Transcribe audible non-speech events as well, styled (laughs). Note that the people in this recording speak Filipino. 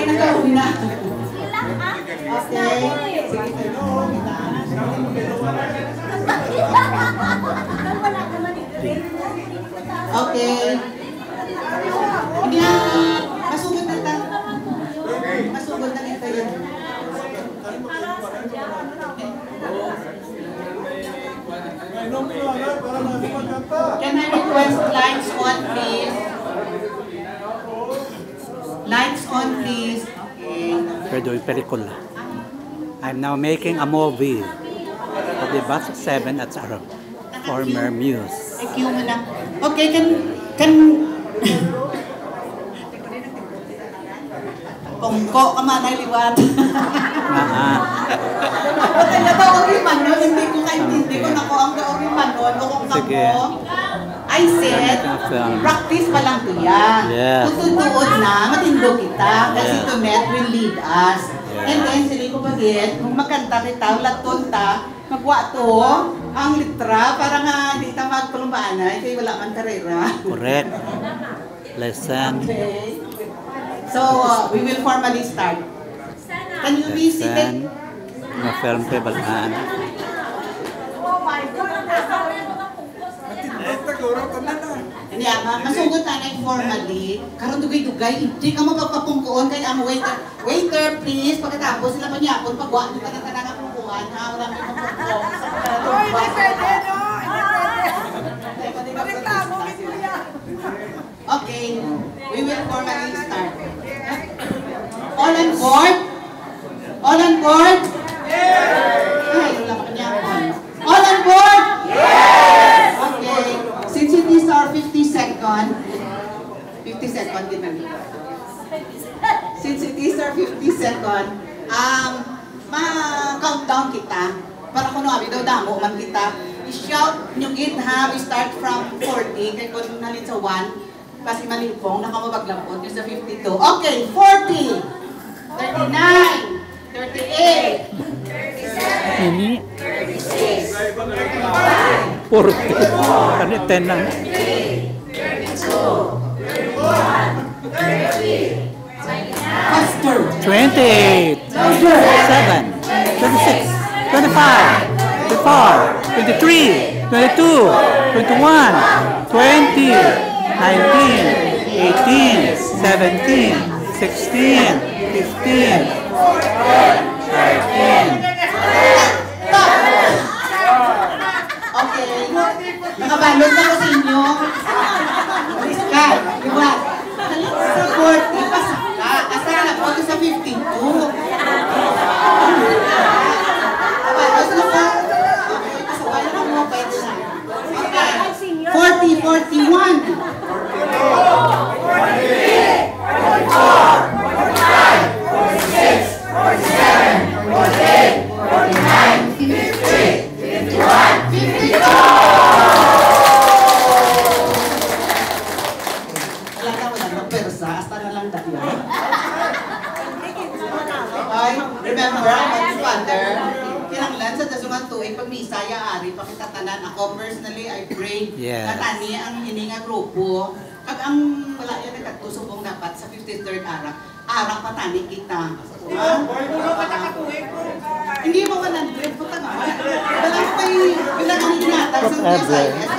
Ay, nagkauwi na. Okay. Sige, Okay. Hindi na, masugod na ta. Masugod na kita yun. Can I request lights on, please? Lights on, please. Okay. We're doing pelikula. I'm now making a movie of the Bus 7 at our former muse. Thank you mo na. Okay, can, can, (laughs) Pongko ka man ay liwat. Ah, Patay na ba ori manon? Hindi ko kaintindi ko na ko ang ori manon. O kung Sige. I said, practice pa lang to yan. Yes. Kung tutuod na, matindo kita. Kasi Yeah. to met will lead us. Yeah. And then, sili ko bagit, kung magkanta kita, laton ta, magwa to, ang litra, para nga di ta magpalumbaanay, kaya wala man karera. correct. Lesson. Okay. So, uh, we will formally start. Can you be seated? Lesson. Na film pe balaan. Niya, ma masugod na na formally. Karon dugay-dugay, hindi ka mapapapungkuon kay ang waiter. Waiter, please, pagkatapos sila manyapon, pagwa nyo ka na ka na pungkuhan, ha? Wala may mapungkuhan. Oh, hindi pwede, no? Hindi pwede. Kuya. Okay, we will formally start. All on board? All on board? Ay, wala pa kanyapon. All on board? Yes! Okay, since it is our 50 second, 50 second din na Since it is our 50 second, um, ma-countdown kita. Para kung nabi daw damo man kita. I-shout nyo git ha. We start from 40. Kaya kung nalin sa 1, kasi malingkong, nakamabaglampot yung sa 52. Okay, 40, 39, 38, Ini. Purti. Kani ten lang. Faster. 28, 7, 26, 25, 24, 23, 22, 21, 20, 19, 18, 17, 16, 15, 13, Okay. Nakabalot na ko sa inyo. Ka, diba? Sa Hindi mo 100 puta nga. Wala ko kay wala ka ni